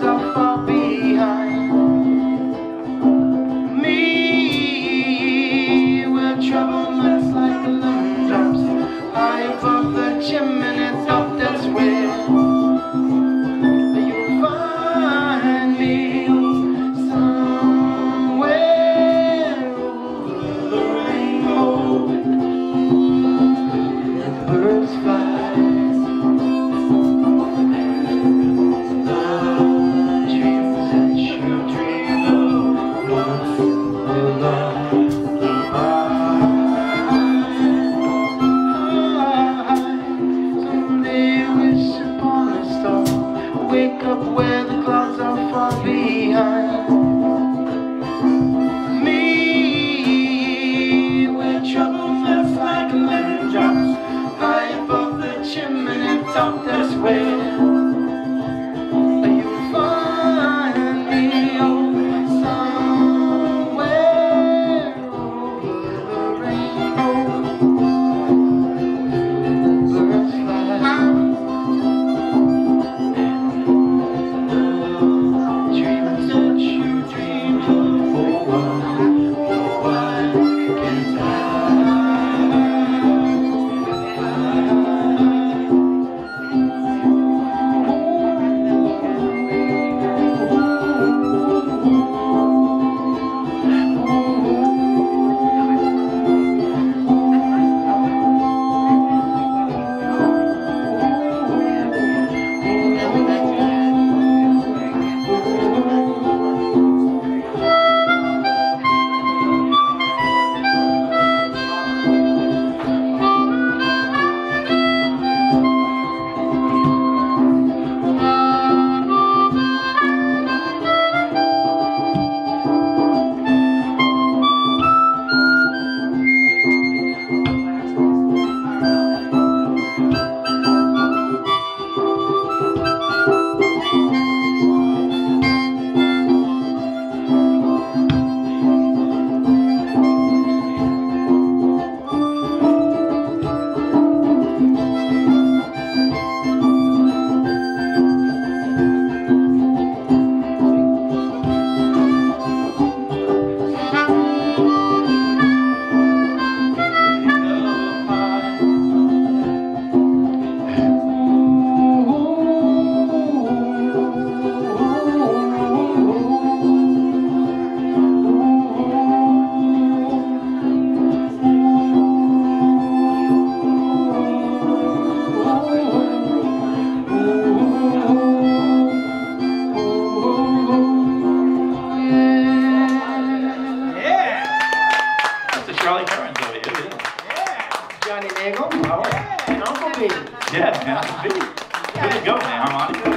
to fall up where the clouds are far behind. Me, where trouble melts like lemon drops High above the chimney top, that's where Charlie Kerins over here, yeah. Johnny Nagel, yeah. and Uncle B. Yeah, Uncle B. There you go, man, harmonica.